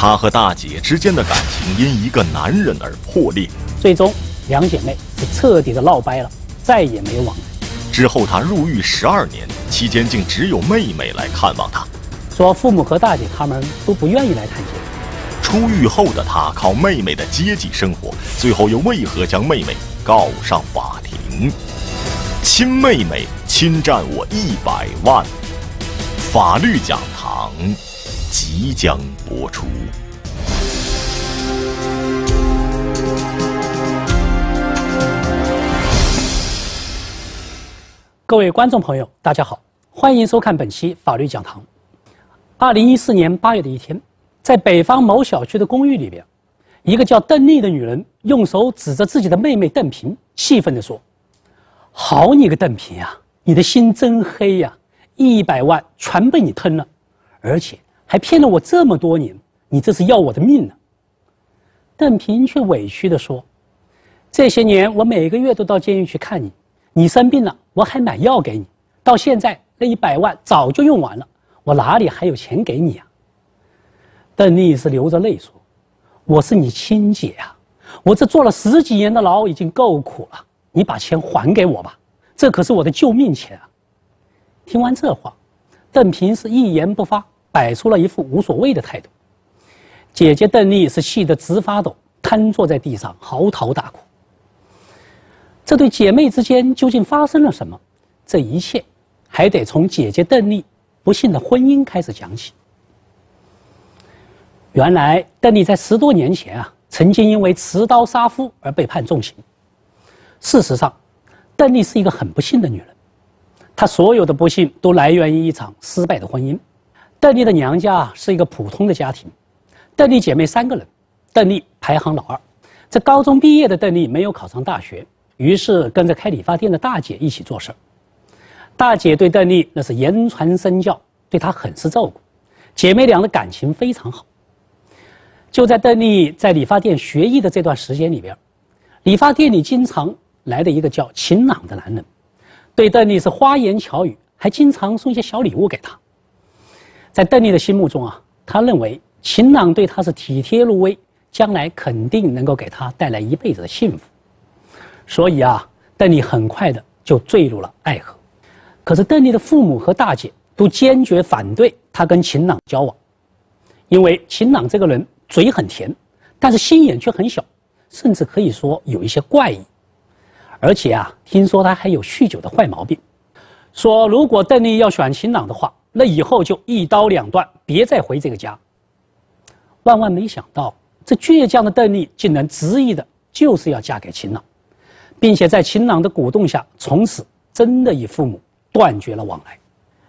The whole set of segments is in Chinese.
他和大姐之间的感情因一个男人而破裂，最终两姐妹是彻底的闹掰了，再也没有往来。之后他入狱十二年，期间竟只有妹妹来看望他，说父母和大姐他们都不愿意来探监。出狱后的他靠妹妹的接济生活，最后又为何将妹妹告上法庭？亲妹妹侵占我一百万，法律讲堂即将播出。各位观众朋友，大家好，欢迎收看本期法律讲堂。二零一四年八月的一天，在北方某小区的公寓里边，一个叫邓丽的女人用手指着自己的妹妹邓平，气愤地说：“好你个邓平呀，你的心真黑呀！一百万全被你吞了，而且还骗了我这么多年，你这是要我的命呢！”邓平却委屈地说：“这些年我每个月都到监狱去看你。”你生病了，我还买药给你，到现在那一百万早就用完了，我哪里还有钱给你啊？邓丽是流着泪说：“我是你亲姐啊，我这坐了十几年的牢已经够苦了，你把钱还给我吧，这可是我的救命钱啊！”听完这话，邓平是一言不发，摆出了一副无所谓的态度。姐姐邓丽是气得直发抖，瘫坐在地上嚎啕大哭。这对姐妹之间究竟发生了什么？这一切还得从姐姐邓丽不幸的婚姻开始讲起。原来，邓丽在十多年前啊，曾经因为持刀杀夫而被判重刑。事实上，邓丽是一个很不幸的女人，她所有的不幸都来源于一场失败的婚姻。邓丽的娘家是一个普通的家庭，邓丽姐妹三个人，邓丽排行老二。这高中毕业的邓丽没有考上大学。于是跟着开理发店的大姐一起做事儿大姐对邓丽那是言传身教，对她很是照顾，姐妹俩的感情非常好。就在邓丽在理发店学艺的这段时间里边，理发店里经常来的一个叫秦朗的男人，对邓丽是花言巧语，还经常送一些小礼物给她。在邓丽的心目中啊，他认为秦朗对她是体贴入微，将来肯定能够给她带来一辈子的幸福。所以啊，邓丽很快的就坠入了爱河。可是邓丽的父母和大姐都坚决反对她跟秦朗交往，因为秦朗这个人嘴很甜，但是心眼却很小，甚至可以说有一些怪异。而且啊，听说他还有酗酒的坏毛病。说如果邓丽要选秦朗的话，那以后就一刀两断，别再回这个家。万万没想到，这倔强的邓丽竟然执意的就是要嫁给秦朗。并且在秦朗的鼓动下，从此真的与父母断绝了往来。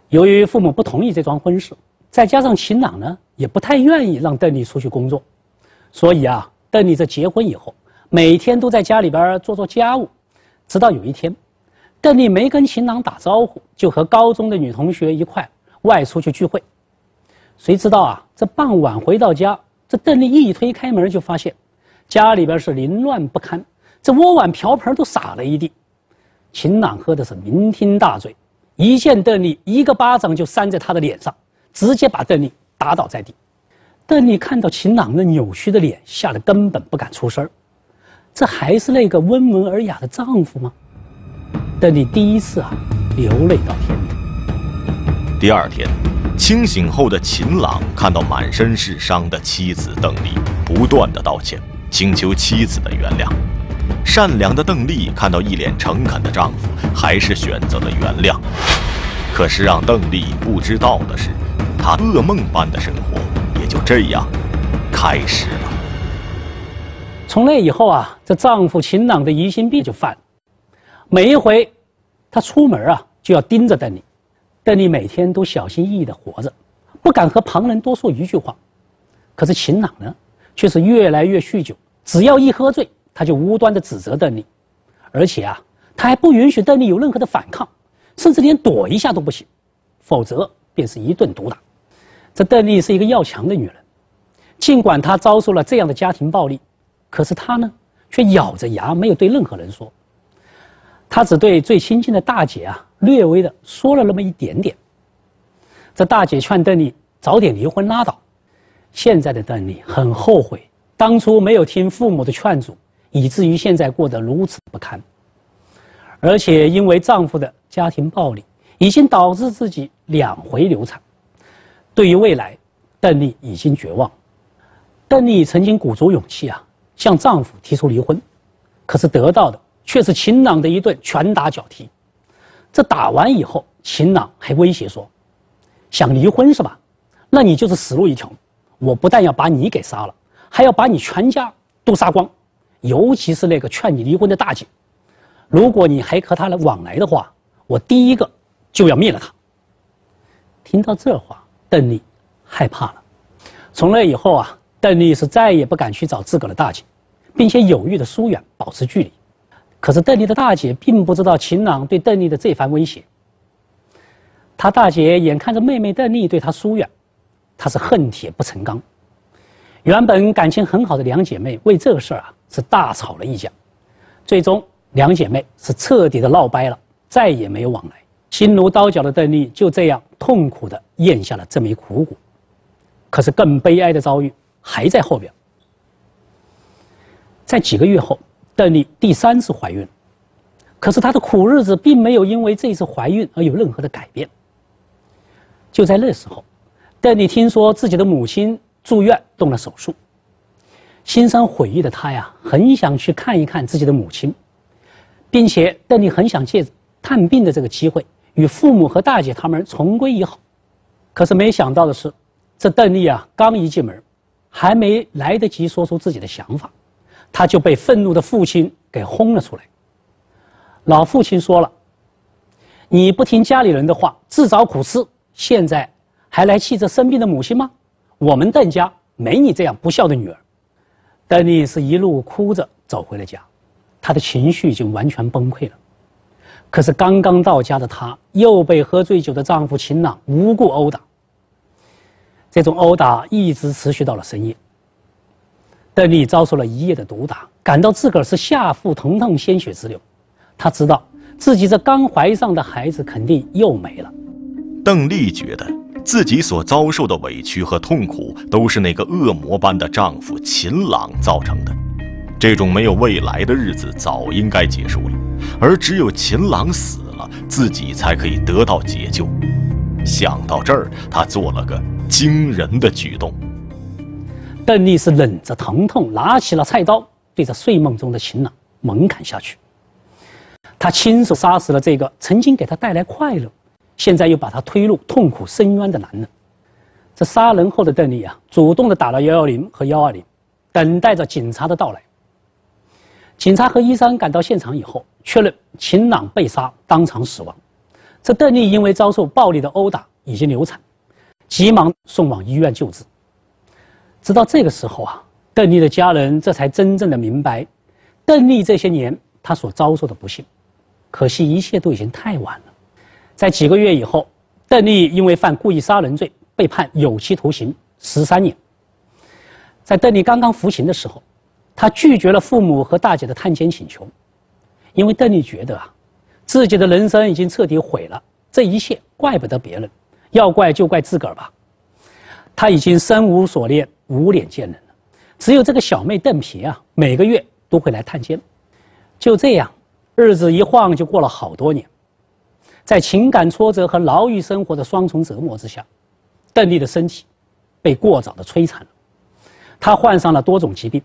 由于父母不同意这桩婚事，再加上秦朗呢也不太愿意让邓丽出去工作，所以啊，邓丽这结婚以后，每天都在家里边做做家务。直到有一天，邓丽没跟秦朗打招呼，就和高中的女同学一块外出去聚会。谁知道啊，这傍晚回到家，这邓丽一推开门就发现，家里边是凌乱不堪。这锅碗瓢盆都洒了一地，秦朗喝的是酩酊大醉，一见邓丽，一个巴掌就扇在他的脸上，直接把邓丽打倒在地。邓丽看到秦朗那扭曲的脸，吓得根本不敢出声这还是那个温文尔雅的丈夫吗？邓丽第一次啊流泪到天明。第二天，清醒后的秦朗看到满身是伤的妻子邓丽，不断的道歉，请求妻子的原谅。善良的邓丽看到一脸诚恳的丈夫，还是选择了原谅。可是让邓丽不知道的是，她噩梦般的生活也就这样开始了。从那以后啊，这丈夫秦朗的疑心病就犯了。每一回他出门啊，就要盯着邓丽。邓丽每天都小心翼翼地活着，不敢和旁人多说一句话。可是秦朗呢，却是越来越酗酒，只要一喝醉。他就无端的指责邓丽，而且啊，他还不允许邓丽有任何的反抗，甚至连躲一下都不行，否则便是一顿毒打。这邓丽是一个要强的女人，尽管她遭受了这样的家庭暴力，可是她呢，却咬着牙没有对任何人说。她只对最亲近的大姐啊，略微的说了那么一点点。这大姐劝邓丽早点离婚拉倒，现在的邓丽很后悔当初没有听父母的劝阻，以至于现在过得如此不堪。而且因为丈夫的家庭暴力，已经导致自己两回流产。对于未来，邓丽已经绝望。邓丽曾经鼓足勇气啊，向丈夫提出离婚，可是得到的却是秦朗的一顿拳打脚踢。这打完以后，秦朗还威胁说：“想离婚是吧？那你就是死路一条。我不但要把你给杀了，还要把你全家都杀光，尤其是那个劝你离婚的大姐。如果你还和她来往来的话，我第一个就要灭了她。”听到这话，邓丽害怕了。从那以后啊，邓丽是再也不敢去找自个的大姐，并且有意的疏远，保持距离。可是邓丽的大姐并不知道秦朗对邓丽的这番威胁。他大姐眼看着妹妹邓丽对他疏远，她是恨铁不成钢。原本感情很好的两姐妹为这个事儿啊是大吵了一架，最终两姐妹是彻底的闹掰了，再也没有往来。心如刀绞的邓丽就这样痛苦的咽下了这枚苦果。可是更悲哀的遭遇还在后边。在几个月后。邓丽第三次怀孕，可是她的苦日子并没有因为这一次怀孕而有任何的改变。就在那时候，邓丽听说自己的母亲住院动了手术，心生悔意的她呀，很想去看一看自己的母亲，并且邓丽很想借探病的这个机会与父母和大姐他们重归于好。可是没想到的是，这邓丽啊，刚一进门，还没来得及说出自己的想法。他就被愤怒的父亲给轰了出来。老父亲说了：“你不听家里人的话，自找苦吃，现在还来气这生病的母亲吗？我们邓家没你这样不孝的女儿。”邓丽是一路哭着走回了家，她的情绪已经完全崩溃了。可是刚刚到家的她，又被喝醉酒的丈夫秦朗无故殴打。这种殴打一直持续到了深夜。邓丽遭受了一夜的毒打，感到自个儿是下腹疼痛，鲜血直流。她知道自己这刚怀上的孩子肯定又没了。邓丽觉得自己所遭受的委屈和痛苦都是那个恶魔般的丈夫秦朗造成的。这种没有未来的日子早应该结束了，而只有秦朗死了，自己才可以得到解救。想到这儿，她做了个惊人的举动。邓丽是忍着疼痛，拿起了菜刀，对着睡梦中的秦朗猛砍下去。他亲手杀死了这个曾经给他带来快乐，现在又把他推入痛苦深渊的男人。这杀人后的邓丽啊，主动的打了幺幺零和幺二零，等待着警察的到来。警察和医生赶到现场以后，确认秦朗被杀，当场死亡。这邓丽因为遭受暴力的殴打，已经流产，急忙送往医院救治。直到这个时候啊，邓丽的家人这才真正的明白，邓丽这些年她所遭受的不幸。可惜一切都已经太晚了。在几个月以后，邓丽因为犯故意杀人罪被判有期徒刑十三年。在邓丽刚刚服刑的时候，她拒绝了父母和大姐的探监请求，因为邓丽觉得啊，自己的人生已经彻底毁了，这一切怪不得别人，要怪就怪自个儿吧。她已经身无所恋。无脸见人了，只有这个小妹邓萍啊，每个月都会来探监。就这样，日子一晃就过了好多年。在情感挫折和牢狱生活的双重折磨之下，邓丽的身体被过早的摧残了，她患上了多种疾病。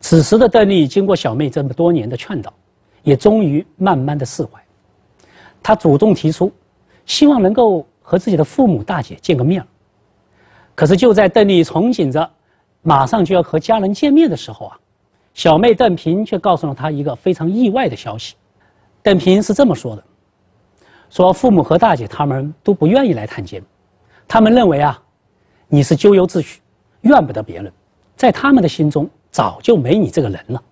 此时的邓丽经过小妹这么多年的劝导，也终于慢慢的释怀。她主动提出，希望能够和自己的父母大姐见个面可是就在邓丽憧憬着马上就要和家人见面的时候啊，小妹邓平却告诉了她一个非常意外的消息。邓平是这么说的：“说父母和大姐他们都不愿意来探监，他们认为啊，你是咎由自取，怨不得别人，在他们的心中早就没你这个人了。”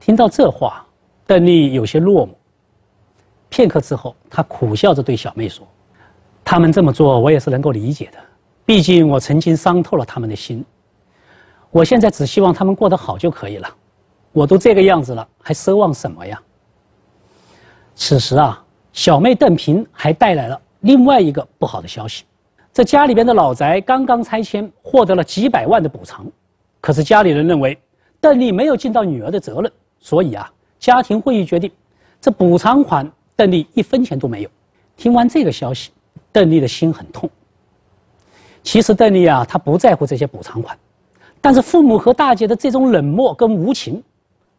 听到这话，邓丽有些落寞。片刻之后，她苦笑着对小妹说：“他们这么做，我也是能够理解的。”毕竟我曾经伤透了他们的心，我现在只希望他们过得好就可以了。我都这个样子了，还奢望什么呀？此时啊，小妹邓平还带来了另外一个不好的消息，这家里边的老宅刚刚拆迁，获得了几百万的补偿，可是家里人认为邓丽没有尽到女儿的责任，所以啊，家庭会议决定，这补偿款邓丽一分钱都没有。听完这个消息，邓丽的心很痛。其实邓丽啊，她不在乎这些补偿款，但是父母和大姐的这种冷漠跟无情，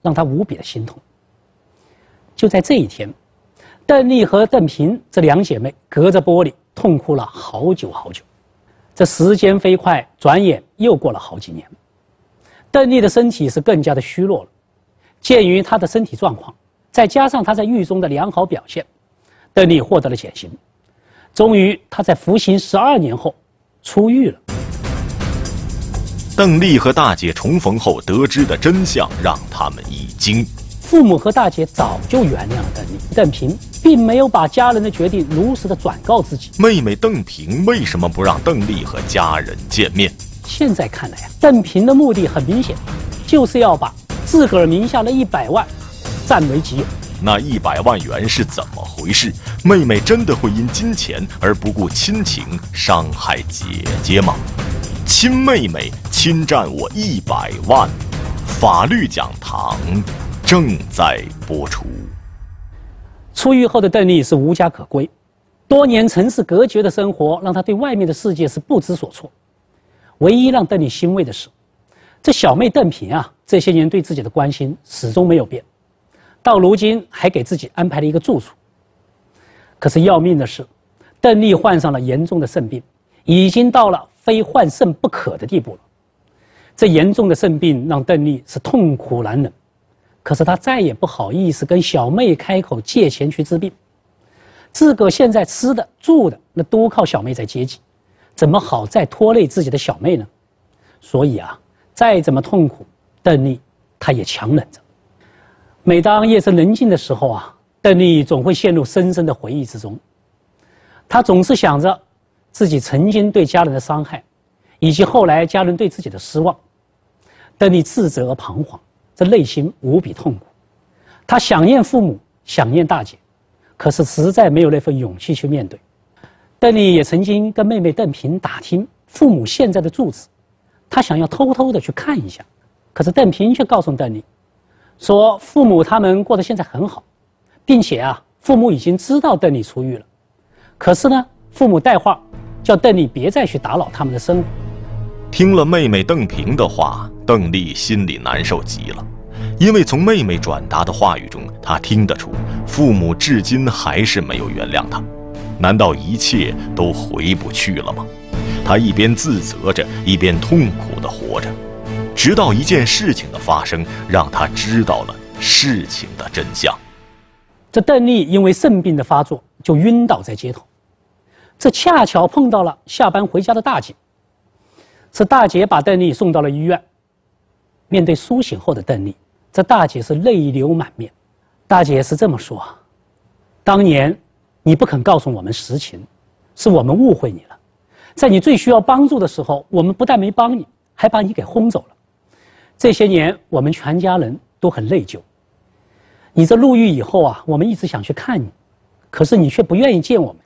让她无比的心痛。就在这一天，邓丽和邓平这两姐妹隔着玻璃。痛哭了好久好久，这时间飞快，转眼又过了好几年。邓丽的身体是更加的虚弱了。鉴于她的身体状况，再加上她在狱中的良好表现，邓丽获得了减刑。终于，她在服刑十二年后出狱了。邓丽和大姐重逢后得知的真相让他们一惊。父母和大姐早就原谅了邓丽，邓平。并没有把家人的决定如实的转告自己。妹妹邓平为什么不让邓丽和家人见面？现在看来啊，邓平的目的很明显，就是要把自个儿名下的一百万占为己有。那一百万元是怎么回事？妹妹真的会因金钱而不顾亲情伤害姐姐吗？亲妹妹侵占我一百万，法律讲堂正在播出。出狱后的邓丽是无家可归，多年城市隔绝的生活让她对外面的世界是不知所措。唯一让邓丽欣慰的是，这小妹邓平啊，这些年对自己的关心始终没有变，到如今还给自己安排了一个住处。可是要命的是，邓丽患上了严重的肾病，已经到了非患肾不可的地步了。这严重的肾病让邓丽是痛苦难忍。可是他再也不好意思跟小妹开口借钱去治病，自个现在吃的住的那都靠小妹在接济，怎么好再拖累自己的小妹呢？所以啊，再怎么痛苦，邓丽她也强忍着。每当夜深人静的时候啊，邓丽总会陷入深深的回忆之中。她总是想着自己曾经对家人的伤害，以及后来家人对自己的失望，邓丽自责而彷徨。这内心无比痛苦，他想念父母，想念大姐，可是实在没有那份勇气去面对。邓丽也曾经跟妹妹邓平打听父母现在的住址，她想要偷偷的去看一下，可是邓平却告诉邓丽，说父母他们过得现在很好，并且啊，父母已经知道邓丽出狱了，可是呢，父母带话，叫邓丽别再去打扰他们的生活。听了妹妹邓平的话。邓丽心里难受极了，因为从妹妹转达的话语中，她听得出父母至今还是没有原谅她。难道一切都回不去了吗？她一边自责着，一边痛苦地活着，直到一件事情的发生，让他知道了事情的真相。这邓丽因为肾病的发作，就晕倒在街头。这恰巧碰到了下班回家的大姐，是大姐把邓丽送到了医院。面对苏醒后的邓丽，这大姐是泪流满面。大姐是这么说：“当年你不肯告诉我们实情，是我们误会你了。在你最需要帮助的时候，我们不但没帮你，还把你给轰走了。这些年，我们全家人都很内疚。你这入狱以后啊，我们一直想去看你，可是你却不愿意见我们。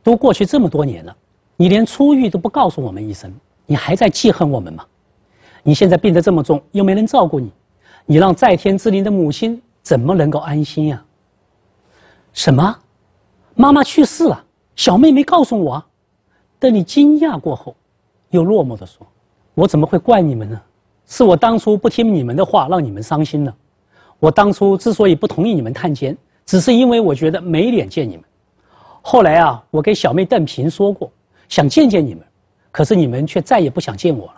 都过去这么多年了，你连出狱都不告诉我们一声，你还在记恨我们吗？”你现在病得这么重，又没人照顾你，你让在天之灵的母亲怎么能够安心呀？什么？妈妈去世了，小妹没告诉我。等你惊讶过后，又落寞地说：“我怎么会怪你们呢？是我当初不听你们的话，让你们伤心了。我当初之所以不同意你们探监，只是因为我觉得没脸见你们。后来啊，我给小妹邓平说过，想见见你们，可是你们却再也不想见我了。”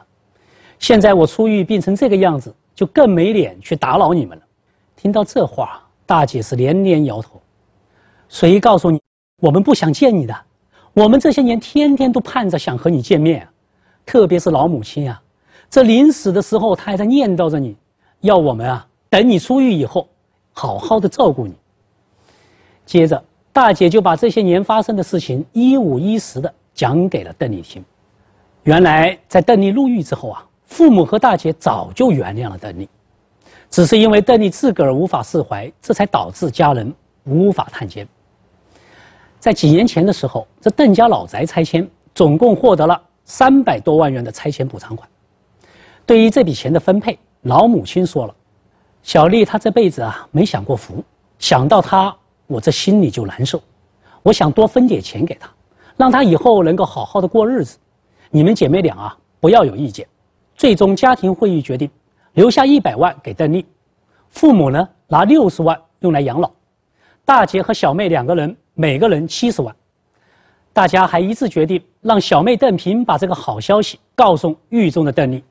现在我出狱病成这个样子，就更没脸去打扰你们了。听到这话，大姐是连连摇头。谁告诉你我们不想见你的？我们这些年天天都盼着想和你见面，特别是老母亲啊，这临死的时候他还在念叨着你，要我们啊等你出狱以后，好好的照顾你。接着，大姐就把这些年发生的事情一五一十的讲给了邓丽听。原来在邓丽入狱之后啊。父母和大姐早就原谅了邓丽，只是因为邓丽自个儿无法释怀，这才导致家人无法探监。在几年前的时候，这邓家老宅拆迁，总共获得了三百多万元的拆迁补偿款。对于这笔钱的分配，老母亲说了：“小丽她这辈子啊没享过福，想到她，我这心里就难受。我想多分点钱给她，让她以后能够好好的过日子。你们姐妹俩啊不要有意见。”最终家庭会议决定，留下一百万给邓丽，父母呢拿六十万用来养老，大姐和小妹两个人每个人七十万。大家还一致决定让小妹邓平把这个好消息告诉狱中的邓丽。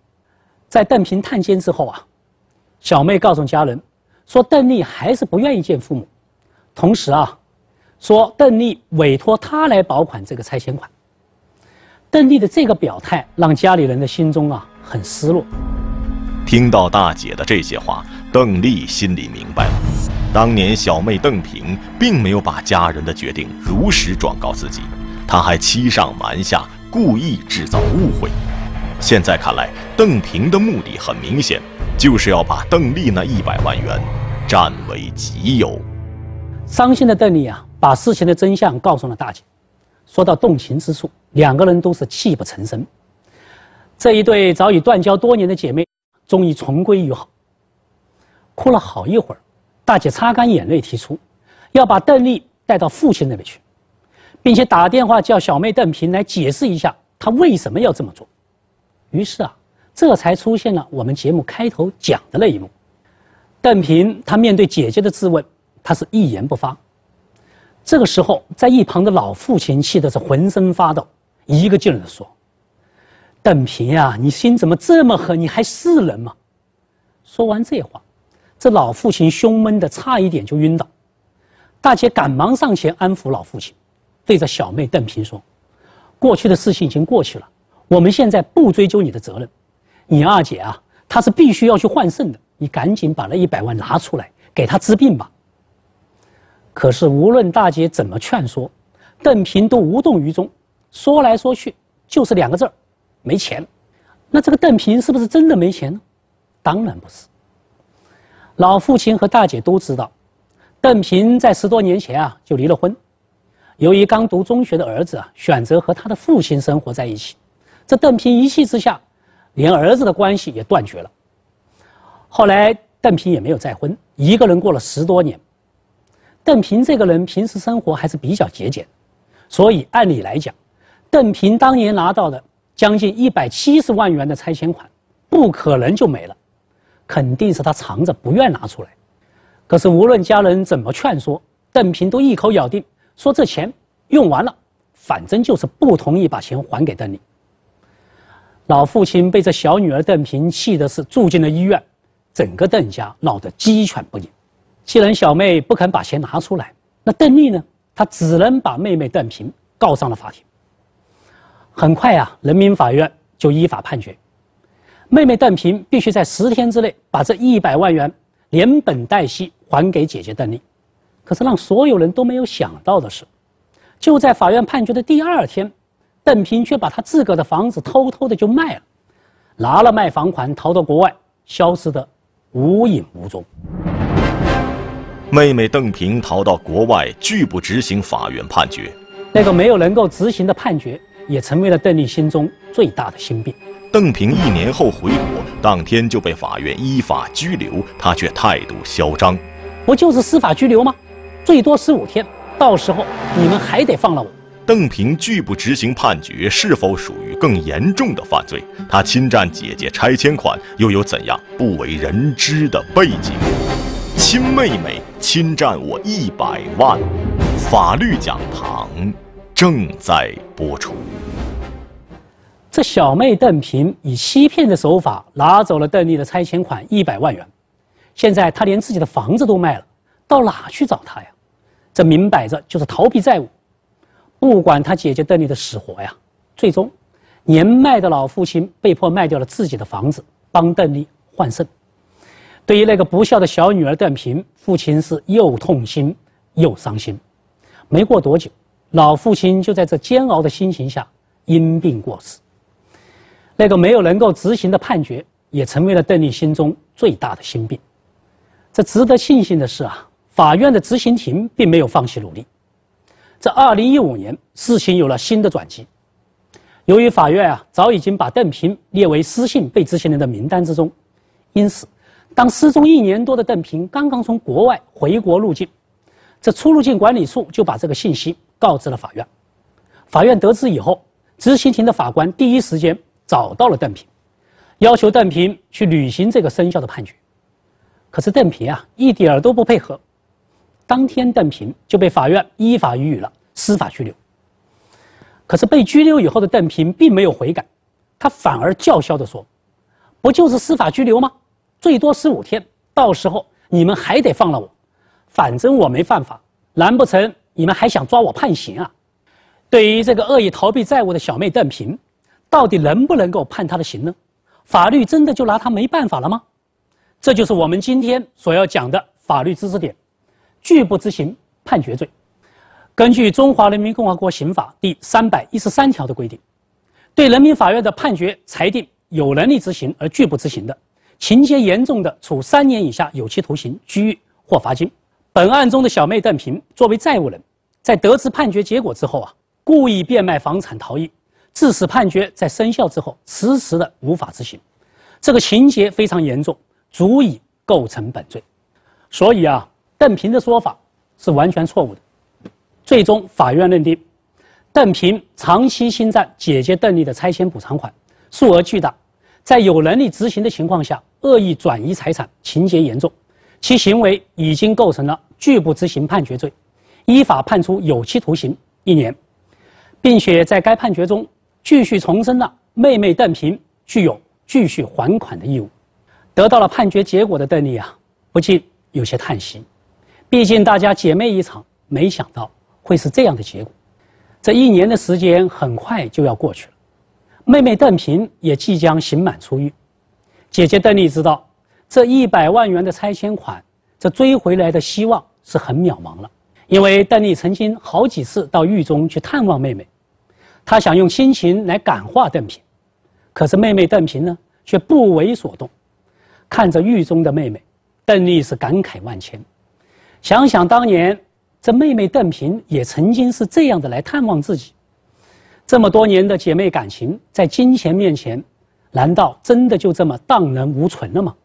在邓平探监之后啊，小妹告诉家人说邓丽还是不愿意见父母，同时啊，说邓丽委托他来保管这个拆迁款。邓丽的这个表态让家里人的心中啊很失落。听到大姐的这些话，邓丽心里明白了，当年小妹邓平并没有把家人的决定如实转告自己，她还欺上瞒下，故意制造误会。现在看来，邓平的目的很明显，就是要把邓丽那一百万元占为己有。伤心的邓丽啊，把事情的真相告诉了大姐。说到动情之处，两个人都是泣不成声。这一对早已断交多年的姐妹，终于重归于好。哭了好一会儿，大姐擦干眼泪，提出要把邓丽带到父亲那里去，并且打电话叫小妹邓平来解释一下她为什么要这么做。于是啊，这才出现了我们节目开头讲的那一幕。邓平他面对姐姐的质问，他是一言不发。这个时候，在一旁的老父亲气的是浑身发抖，一个劲儿的说：“邓平呀，你心怎么这么狠？你还是人吗？”说完这话，这老父亲胸闷的差一点就晕倒。大姐赶忙上前安抚老父亲，对着小妹邓平说：“过去的事情已经过去了。”我们现在不追究你的责任，你二姐啊，她是必须要去换肾的，你赶紧把那一百万拿出来给她治病吧。可是无论大姐怎么劝说，邓平都无动于衷，说来说去就是两个字儿：没钱。那这个邓平是不是真的没钱呢？当然不是。老父亲和大姐都知道，邓平在十多年前啊就离了婚，由于刚读中学的儿子啊选择和他的父亲生活在一起。这邓平一气之下，连儿子的关系也断绝了。后来邓平也没有再婚，一个人过了十多年。邓平这个人平时生活还是比较节俭，所以按理来讲，邓平当年拿到的将近一百七十万元的拆迁款，不可能就没了，肯定是他藏着不愿拿出来。可是无论家人怎么劝说，邓平都一口咬定说这钱用完了，反正就是不同意把钱还给邓丽。老父亲被这小女儿邓平气的是住进了医院，整个邓家闹得鸡犬不宁。既然小妹不肯把钱拿出来，那邓丽呢？她只能把妹妹邓平告上了法庭。很快啊，人民法院就依法判决，妹妹邓平必须在十天之内把这一百万元连本带息还给姐姐邓丽。可是让所有人都没有想到的是，就在法院判决的第二天。邓平却把他自个的房子偷偷的就卖了，拿了卖房款逃到国外，消失的无影无踪。妹妹邓平逃到国外，拒不执行法院判决。那个没有能够执行的判决，也成为了邓丽心中最大的心病。邓平一年后回国，当天就被法院依法拘留，他却态度嚣张：“不就是司法拘留吗？最多十五天，到时候你们还得放了我。”邓平拒不执行判决，是否属于更严重的犯罪？他侵占姐姐拆迁款，又有怎样不为人知的背景？亲妹妹侵占我一百万，法律讲堂正在播出。这小妹邓平以欺骗的手法拿走了邓丽的拆迁款一百万元，现在她连自己的房子都卖了，到哪去找她呀？这明摆着就是逃避债务。不管他姐姐邓丽的死活呀，最终，年迈的老父亲被迫卖掉了自己的房子，帮邓丽换肾。对于那个不孝的小女儿邓平，父亲是又痛心又伤心。没过多久，老父亲就在这煎熬的心情下因病过世。那个没有能够执行的判决，也成为了邓丽心中最大的心病。这值得庆幸的是啊，法院的执行庭并没有放弃努力。这二零一五年，事情有了新的转机。由于法院啊早已经把邓平列为失信被执行人的名单之中，因此，当失踪一年多的邓平刚刚从国外回国入境，这出入境管理处就把这个信息告知了法院。法院得知以后，执行庭的法官第一时间找到了邓平，要求邓平去履行这个生效的判决。可是邓平啊一点儿都不配合，当天邓平就被法院依法予以了司法拘留。可是被拘留以后的邓平并没有悔改，他反而叫嚣地说：“不就是司法拘留吗？最多十五天，到时候你们还得放了我，反正我没犯法，难不成你们还想抓我判刑啊？”对于这个恶意逃避债务的小妹邓平，到底能不能够判他的刑呢？法律真的就拿他没办法了吗？这就是我们今天所要讲的法律知识点：拒不执行判决罪。根据《中华人民共和国刑法》第三百一十三条的规定，对人民法院的判决裁定有能力执行而拒不执行的，情节严重的，处三年以下有期徒刑、拘役或罚金。本案中的小妹邓平作为债务人，在得知判决结果之后啊，故意变卖房产逃逸，致使判决在生效之后迟迟的无法执行，这个情节非常严重，足以构成本罪。所以啊，邓平的说法是完全错误的。最终，法院认定，邓平长期侵占姐姐邓丽的拆迁补偿款，数额巨大，在有能力执行的情况下，恶意转移财产，情节严重，其行为已经构成了拒不执行判决罪，依法判处有期徒刑一年，并且在该判决中继续重申了妹妹邓平具有继续还款的义务。得到了判决结果的邓丽啊，不禁有些叹息，毕竟大家姐妹一场，没想到。会是这样的结果，这一年的时间很快就要过去了，妹妹邓平也即将刑满出狱，姐姐邓丽知道这一百万元的拆迁款，这追回来的希望是很渺茫了。因为邓丽曾经好几次到狱中去探望妹妹，她想用亲情来感化邓平，可是妹妹邓平呢却不为所动。看着狱中的妹妹，邓丽是感慨万千，想想当年。这妹妹邓平也曾经是这样的来探望自己，这么多年的姐妹感情，在金钱面前，难道真的就这么荡然无存了吗？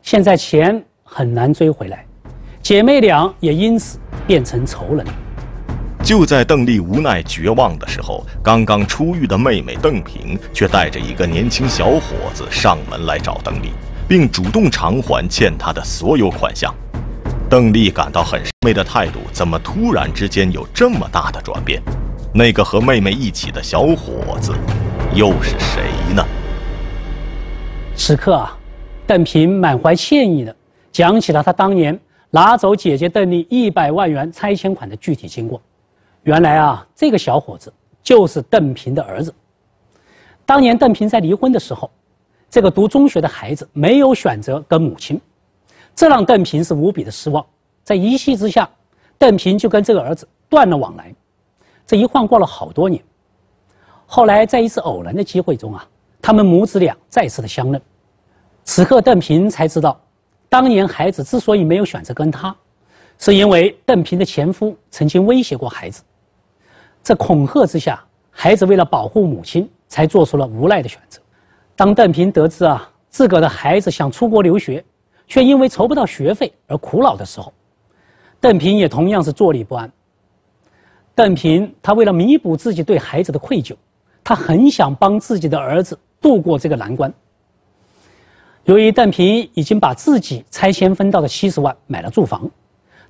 现在钱很难追回来，姐妹俩也因此变成仇人。就在邓丽无奈绝望的时候，刚刚出狱的妹妹邓平却带着一个年轻小伙子上门来找邓丽，并主动偿还欠她的所有款项。邓丽感到很妹的态度怎么突然之间有这么大的转变？那个和妹妹一起的小伙子又是谁呢？此刻啊，邓平满怀歉意的讲起了他当年拿走姐姐邓丽一百万元拆迁款的具体经过。原来啊，这个小伙子就是邓平的儿子。当年邓平在离婚的时候，这个读中学的孩子没有选择跟母亲。这让邓平是无比的失望，在一气之下，邓平就跟这个儿子断了往来。这一晃过了好多年，后来在一次偶然的机会中啊，他们母子俩再次的相认。此刻邓平才知道，当年孩子之所以没有选择跟他，是因为邓平的前夫曾经威胁过孩子。这恐吓之下，孩子为了保护母亲，才做出了无奈的选择。当邓平得知啊，自个的孩子想出国留学。却因为筹不到学费而苦恼的时候，邓平也同样是坐立不安。邓平他为了弥补自己对孩子的愧疚，他很想帮自己的儿子度过这个难关。由于邓平已经把自己拆迁分到的七十万买了住房，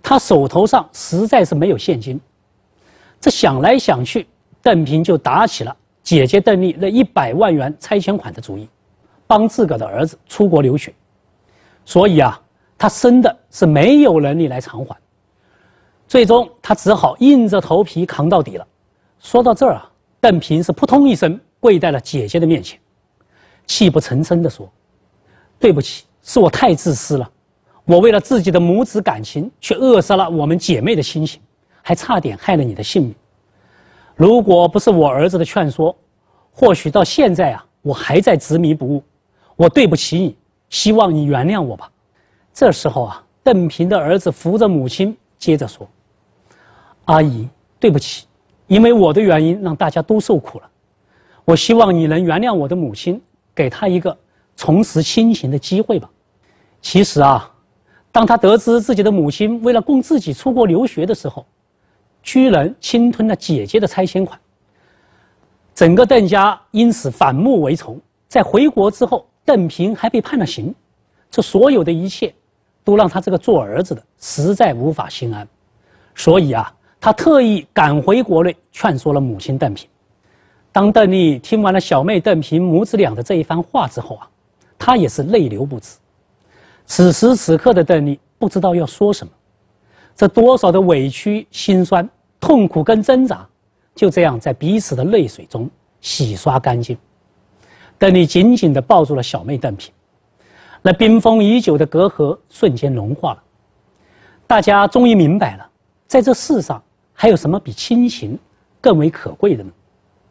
他手头上实在是没有现金。这想来想去，邓平就打起了姐姐邓丽那一百万元拆迁款的主意，帮自个的儿子出国留学。所以啊，他生的是没有能力来偿还，最终他只好硬着头皮扛到底了。说到这儿啊，邓平是扑通一声跪在了姐姐的面前，泣不成声地说：“对不起，是我太自私了，我为了自己的母子感情，却扼杀了我们姐妹的亲情，还差点害了你的性命。如果不是我儿子的劝说，或许到现在啊，我还在执迷不悟。我对不起你。”希望你原谅我吧。这时候啊，邓平的儿子扶着母亲，接着说：“阿姨，对不起，因为我的原因让大家都受苦了。我希望你能原谅我的母亲，给她一个重拾亲情的机会吧。其实啊，当他得知自己的母亲为了供自己出国留学的时候，居然侵吞了姐姐的拆迁款，整个邓家因此反目为仇。在回国之后，邓平还被判了刑，这所有的一切，都让他这个做儿子的实在无法心安。所以啊，他特意赶回国内劝说了母亲邓平。当邓丽听完了小妹邓平母子俩的这一番话之后啊，她也是泪流不止。此时此刻的邓丽不知道要说什么，这多少的委屈、心酸、痛苦跟挣扎，就这样在彼此的泪水中洗刷干净。邓丽紧紧地抱住了小妹邓平，那冰封已久的隔阂瞬间融化了。大家终于明白了，在这世上还有什么比亲情更为可贵的呢？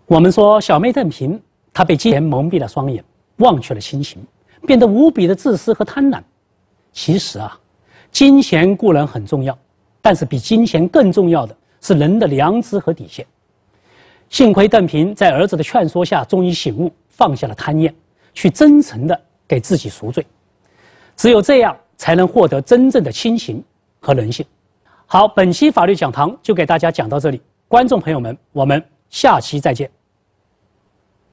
我们说，小妹邓平，她被金钱蒙蔽了双眼，忘却了亲情，变得无比的自私和贪婪。其实啊，金钱固然很重要，但是比金钱更重要的是人的良知和底线。幸亏邓平在儿子的劝说下，终于醒悟。放下了贪念，去真诚的给自己赎罪，只有这样才能获得真正的亲情和人性。好，本期法律讲堂就给大家讲到这里，观众朋友们，我们下期再见。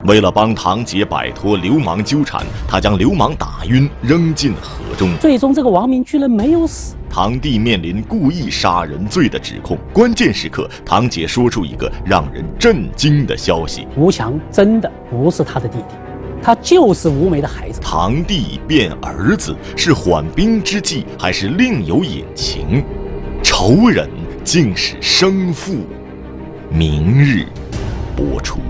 为了帮堂姐摆脱流氓纠缠，他将流氓打晕，扔进河中。最终，这个王明居然没有死。堂弟面临故意杀人罪的指控，关键时刻，堂姐说出一个让人震惊的消息：吴强真的不是他的弟弟，他就是吴梅的孩子。堂弟变儿子是缓兵之计，还是另有隐情？仇人竟是生父。明日播出。